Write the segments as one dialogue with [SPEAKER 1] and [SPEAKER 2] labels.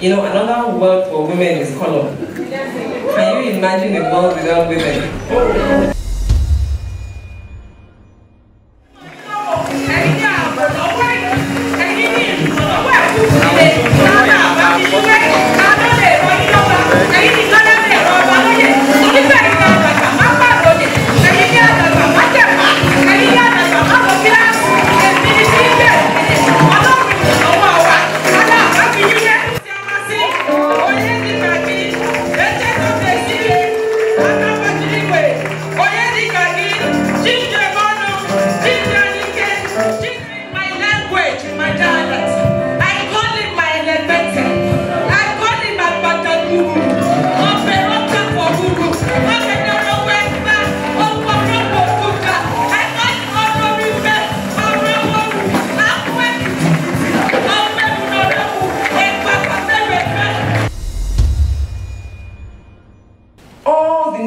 [SPEAKER 1] You know, another word for women is color. Can you imagine a world without women?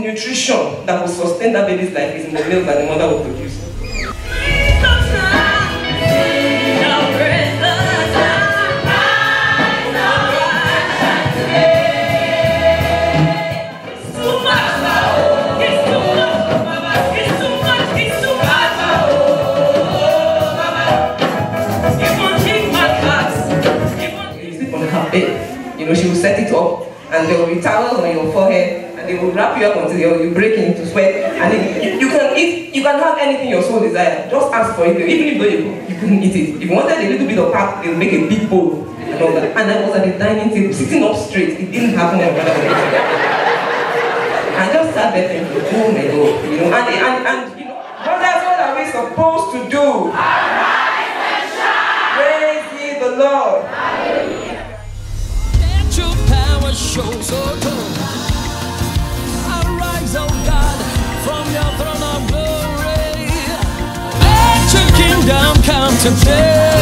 [SPEAKER 1] The nutrition that will sustain that baby's life is in the milk that the mother will produce. You know, she will set it up and there will be towels on your forehead they will wrap you up until you, break into sweat and then you, you can eat, you can have anything your soul desires. Just ask for it. Even if you, you couldn't eat it. If you wanted a little bit of pap, they'll make a big bowl and all that. And I was at the dining table, sitting up straight. It didn't happen on I just sat there thinking, oh my God, you know, and, and, and you know, brothers, what are we supposed to do? Praise ye the Lord.
[SPEAKER 2] Your power show glory. Let